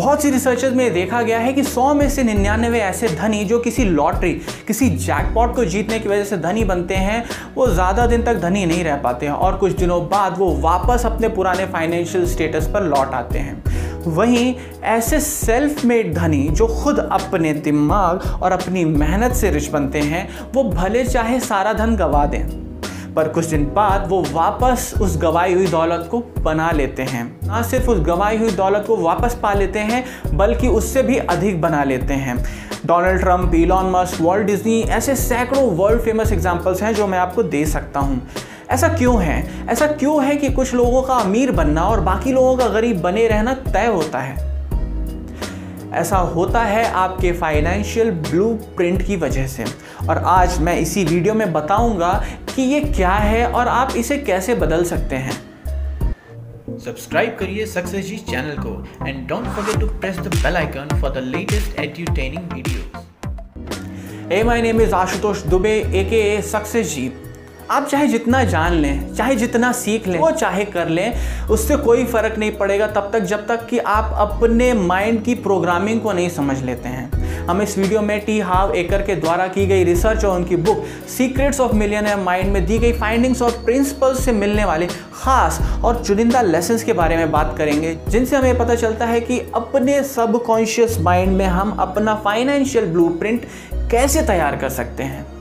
बहुत सी रिसर्चेज में देखा गया है कि 100 में से निन्यानवे ऐसे धनी जो किसी लॉटरी किसी जैकपॉट को जीतने की वजह से धनी बनते हैं, वो ज़्यादा दिन तक धनी नहीं रह पाते हैं और कुछ दिनों बाद वो वापस अपने पुराने फाइनेंशियल स्टेटस पर लौट आते हैं। वहीं ऐसे सेल्फ मेड धनी जो खुद अपने दिमाग और अपनी मेहनत से रिच बनते हैं, वो भले चाहे सारा धन गवा दें। पर कुछ दिन बाद वो वापस उस गवाई हुई दौलत को बना लेते हैं। ना सिर्फ़ उस गवाई हुई दौलत को वापस पा लेते हैं, बल्कि उससे भी अधिक बना लेते हैं। Donald Trump, Elon Musk world Disney ऐसे सैकड़ों वर्ल्ड फ़ेमस एग्जाम्पल्स हैं जो मैं आपको दे सकता हूँ। ऐसा क्यों है? ऐसा क्यों है कि कुछ लोगों का अमीर बनना और बाकी लोगों का गरीब बने रहना तय होता है? ऐसा होता है आपके फाइनेंशियल ब्लू प्रिंट की वजह से। और आज मैं इसी वीडियो में बताऊँगा कि ये क्या है और आप इसे कैसे बदल सकते हैं। सब्सक्राइब करिए सक्सेस जी चैनल को and don't forget to press the bell icon for the latest edutaining videos uh my name is Ashutosh Dubey A K success ji आप चाहे जितना जान लें, चाहे जितना सीख लें, वो चाहे कर लें, उससे कोई फ़र्क नहीं पड़ेगा तब तक जब तक कि आप अपने माइंड की प्रोग्रामिंग को नहीं समझ लेते हैं। हम इस वीडियो में टी हाव एकर के द्वारा की गई रिसर्च और उनकी book secrets of million mind में दी गई फाइंडिंग्स और प्रिंसिपल्स से मिलने वाले खास और चुनिंदा लेसन के बारे में बात करेंगे, जिनसे हमें पता चलता है कि अपने सबकॉन्शियस माइंड में हम अपना फाइनेंशियल ब्लूप्रिंट कैसे तैयार कर सकते हैं।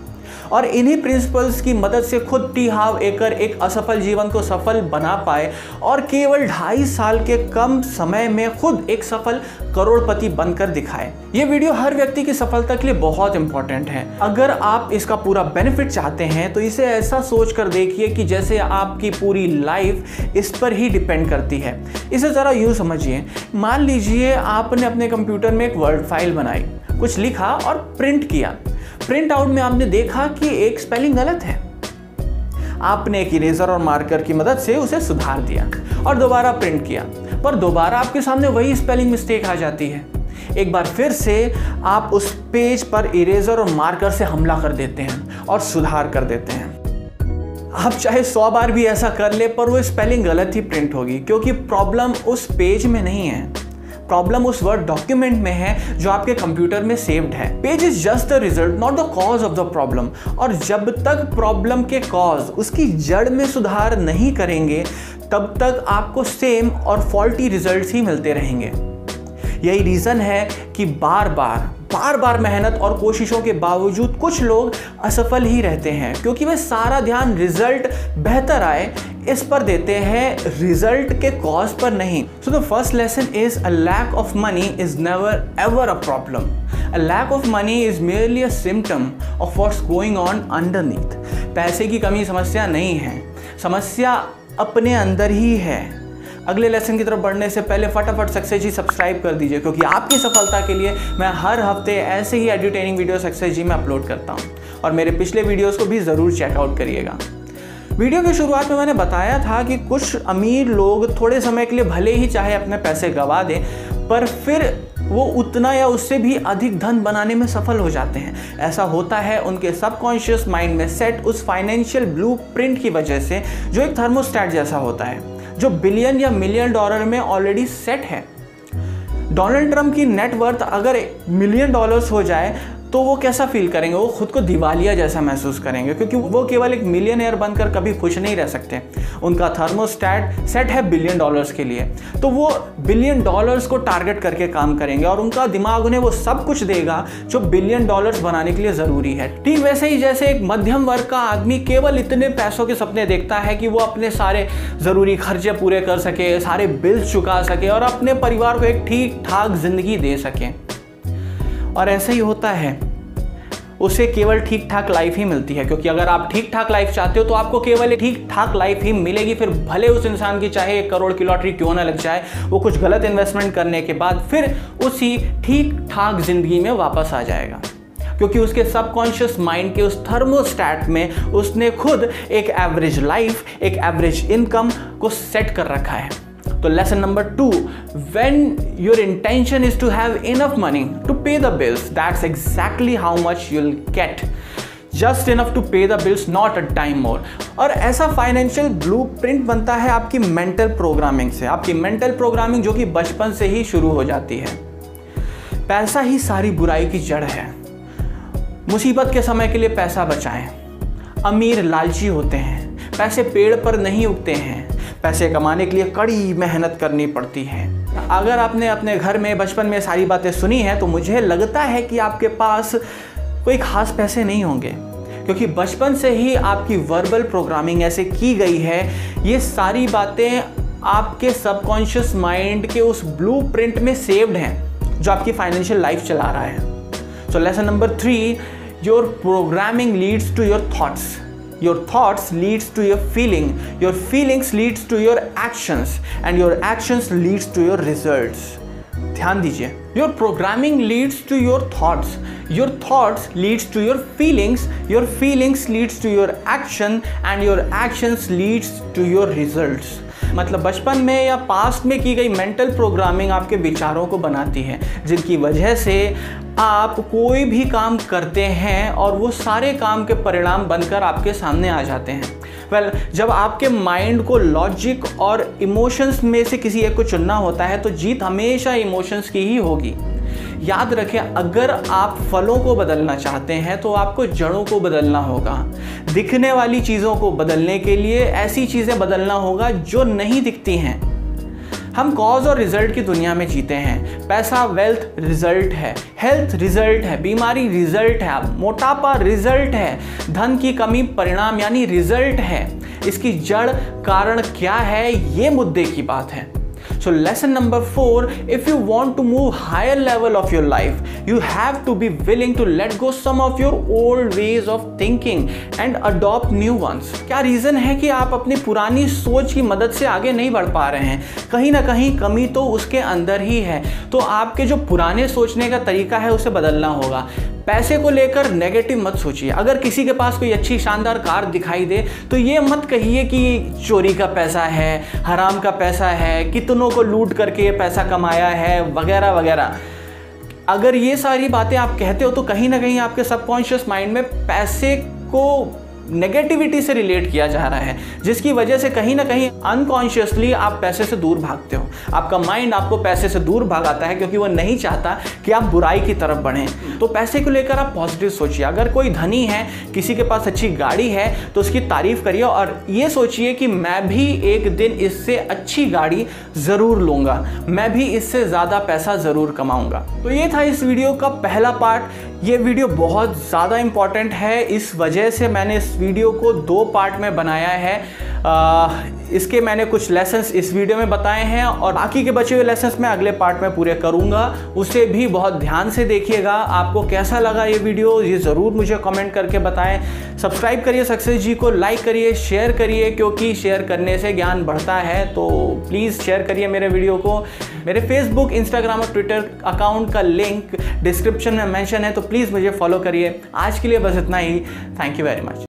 और इन्हीं प्रिंसिपल्स की मदद से खुद टी हाव एकर एक असफल जीवन को सफल बना पाए और केवल ढाई साल के कम समय में खुद एक सफल करोड़पति बनकर दिखाए। ये वीडियो हर व्यक्ति की सफलता के लिए बहुत इंपॉर्टेंट है। अगर आप इसका पूरा बेनिफिट चाहते हैं तो इसे ऐसा सोच कर देखिए कि जैसे आपकी पूरी लाइफ इस पर ही डिपेंड करती है। इसे ज़रा यूँ समझिए, मान लीजिए आपने अपने कंप्यूटर में एक वर्ड फ़ाइल बनाई, कुछ लिखा और प्रिंट किया। प्रिंट आउट में आपने देखा कि एक स्पेलिंग गलत है। आपने एक इरेजर और मार्कर की मदद से उसे सुधार दिया और दोबारा प्रिंट किया। पर दोबारा आपके सामने वही स्पेलिंग मिस्टेक आ जाती है। एक बार फिर से आप उस पेज पर इरेजर और मार्कर से हमला कर देते हैं और सुधार कर देते हैं। आप चाहे सौ बार भी ऐसा कर ले, पर वो स्पेलिंग गलत ही प्रिंट होगी, क्योंकि प्रॉब्लम उस पेज में नहीं है। प्रॉब्लम उस वर्ड डॉक्यूमेंट में है जो आपके कंप्यूटर में सेव्ड है। Page is just the result not the cause of the problem और जब तक प्रॉब्लम के कॉज उसकी जड़ में सुधार नहीं करेंगे, तब तक आपको सेम और फॉल्टी रिज़ल्ट ही मिलते रहेंगे। यही रीज़न है कि बार बार बार बार मेहनत और कोशिशों के बावजूद कुछ लोग असफल ही रहते हैं, क्योंकि वे सारा ध्यान रिज़ल्ट बेहतर आए, इस पर देते हैं रिज़ल्ट के कॉज पर नहीं। So the first lesson is a lack of money is never ever a problem a lack of money is a symptom of what's going on underneath पैसे की कमी समस्या नहीं है। समस्या अपने अंदर ही है। अगले लेसन की तरफ़ बढ़ने से पहले फटाफट सक्सेस जी सब्सक्राइब कर दीजिए, क्योंकि आपकी सफलता के लिए मैं हर हफ़्ते ऐसे ही एडिटेनिंग वीडियो सक्सेस जी में अपलोड करता हूँ। और मेरे पिछले वीडियोस को भी ज़रूर चेकआउट करिएगा। वीडियो की शुरुआत में मैंने बताया था कि कुछ अमीर लोग थोड़े समय के लिए भले ही चाहे अपने पैसे गवा दें, पर फिर वो उतना या उससे भी अधिक धन बनाने में सफल हो जाते हैं। ऐसा होता है, उनके सबकॉन्शियस माइंड में सेट उस फाइनेंशियल ब्लू प्रिंट की वजह से, जो एक थर्मोस्टैट जैसा होता है। जो बिलियन या मिलियन डॉलर में ऑलरेडी सेट है। डोनाल्ड ट्रंप की नेटवर्थ अगर मिलियन डॉलर्स हो जाए तो वो कैसा फील करेंगे? वो खुद को दिवालिया जैसा महसूस करेंगे, क्योंकि वो केवल एक मिलियन बनकर कभी खुश नहीं रह सकते। उनका थर्मोस्टैट सेट है बिलियन डॉलर्स के लिए। तो वो बिलियन डॉलर्स को टारगेट करके काम करेंगे और उनका दिमाग उन्हें वो सब कुछ देगा जो बिलियन डॉलर्स बनाने के लिए ज़रूरी है। ठीक वैसे ही जैसे एक मध्यम वर्ग का आदमी केवल इतने पैसों के सपने देखता है कि वो अपने सारे ज़रूरी खर्चे पूरे कर सके, सारे बिल्स चुका सके और अपने परिवार को एक ठीक ठाक ज़िंदगी दे सके। और ऐसा ही होता है। उसे केवल ठीक ठाक लाइफ ही मिलती है, क्योंकि अगर आप ठीक ठाक लाइफ चाहते हो तो आपको केवल ठीक ठाक लाइफ ही मिलेगी। फिर भले उस इंसान की चाहे एक करोड़ की लॉटरी क्यों ना लग जाए, वो कुछ गलत इन्वेस्टमेंट करने के बाद फिर उसी ठीक ठाक ज़िंदगी में वापस आ जाएगा। क्योंकि उसके सबकॉन्शियस माइंड के उस थर्मोस्टैट में उसने खुद एक एवरेज लाइफ एक एवरेज इनकम को सेट कर रखा है। तो lesson number two when your intention is to have enough money to pay the bills that's exactly how much you'll get just enough to pay the bills not a time more और ऐसा financial blueprint बनता है आपकी mental programming से। आपकी mental programming जो कि बचपन से ही शुरू हो जाती है। पैसा ही सारी बुराई की जड़ है। मुसीबत के समय के लिए पैसा बचाएँ। अमीर लालची होते हैं। पैसे पेड़ पर नहीं उगते हैं। पैसे कमाने के लिए कड़ी मेहनत करनी पड़ती है। अगर आपने अपने घर में, बचपन में सारी बातें सुनी हैं तो मुझे लगता है कि आपके पास कोई खास पैसे नहीं होंगे। क्योंकि बचपन से ही आपकी वर्बल प्रोग्रामिंग ऐसे की गई है। ये सारी बातें आपके सबकॉन्शियस माइंड के उस ब्लू प्रिंट में सेव्ड हैं, जो आपकी फाइनेंशियल लाइफ चला रहा है। So lesson number three your programming leads to your thoughts your thoughts leads to your feeling your feelings leads to your actions and your actions leads to your results ध्यान दीजिए your programming leads to your thoughts your thoughts leads to your feelings your feelings leads to your action and your actions leads to your results मतलब बचपन में या past में की गई mental programming आपके विचारों को बनाती है जिनकी वजह से आप कोई भी काम करते हैं और वो सारे काम के परिणाम बनकर आपके सामने आ जाते हैं। वेल well, जब आपके माइंड को लॉजिक और इमोशंस में से किसी एक को चुनना होता है तो जीत हमेशा इमोशंस की ही होगी। याद रखें, अगर आप फलों को बदलना चाहते हैं तो आपको जड़ों को बदलना होगा। दिखने वाली चीज़ों को बदलने के लिए ऐसी चीज़ें बदलना होगा जो नहीं दिखती हैं। हम कॉज और रिज़ल्ट की दुनिया में जीते हैं। पैसा वेल्थ रिज़ल्ट है। हेल्थ रिज़ल्ट है। बीमारी रिज़ल्ट है। मोटापा रिज़ल्ट है। धन की कमी, परिणाम यानी रिज़ल्ट है। इसकी जड़ कारण क्या है, ये मुद्दे की बात है। So lesson number 4, if you want to move higher level of your life, you have to be willing to let go some of your old ways of thinking and adopt new ones. क्या reason है कि आप अपनी पुरानी सोच की मदद से आगे नहीं बढ़ पा रहे हैं कहीं ना कहीं कमी तो उसके अंदर ही है तो आपके जो पुराने सोचने का तरीका है उसे बदलना होगा पैसे को लेकर नेगेटिव मत सोचिए। अगर किसी के पास कोई अच्छी शानदार कार दिखाई दे तो ये मत कहिए कि चोरी का पैसा है, हराम का पैसा है, कितनों को लूट करके ये पैसा कमाया है, वगैरह वगैरह। अगर ये सारी बातें आप कहते हो तो कहीं ना कहीं आपके सबकॉन्शियस माइंड में पैसे को नेगेटिविटी से रिलेट किया जा रहा है, जिसकी वजह से कहीं ना कहीं अनकॉन्शियसली आप पैसे से दूर भागते हो। आपका माइंड आपको पैसे से दूर भागाता है क्योंकि वो नहीं चाहता कि आप बुराई की तरफ़ बढ़ें। तो पैसे को लेकर आप पॉजिटिव सोचिए। अगर कोई धनी है, किसी के पास अच्छी गाड़ी है तो उसकी तारीफ़ करिए और ये सोचिए कि मैं भी एक दिन इससे अच्छी गाड़ी ज़रूर लूँगा। मैं भी इससे ज़्यादा पैसा ज़रूर कमाऊँगा। तो ये था इस वीडियो का पहला पार्ट ये वीडियो बहुत ज़्यादा इंपॉर्टेंट है। इस वजह से मैंने इस वीडियो को दो पार्ट में बनाया है। इसके मैंने कुछ लेसन्स इस वीडियो में बताए हैं और बाकी के बचे हुए लेसन्स मैं अगले पार्ट में पूरे करूँगा। उसे भी बहुत ध्यान से देखिएगा। आपको कैसा लगा ये वीडियो ये ज़रूर मुझे कमेंट करके बताएँ। सब्सक्राइब करिए सक्सेस जी को लाइक करिए शेयर करिए, क्योंकि शेयर करने से ज्ञान बढ़ता है। तो प्लीज़ शेयर करिए मेरे वीडियो को। मेरे फेसबुक इंस्टाग्राम और ट्विटर अकाउंट का लिंक डिस्क्रिप्शन में मैंशन है तो प्लीज़ मुझे फॉलो करिए। आज के लिए बस इतना ही। Thank you very much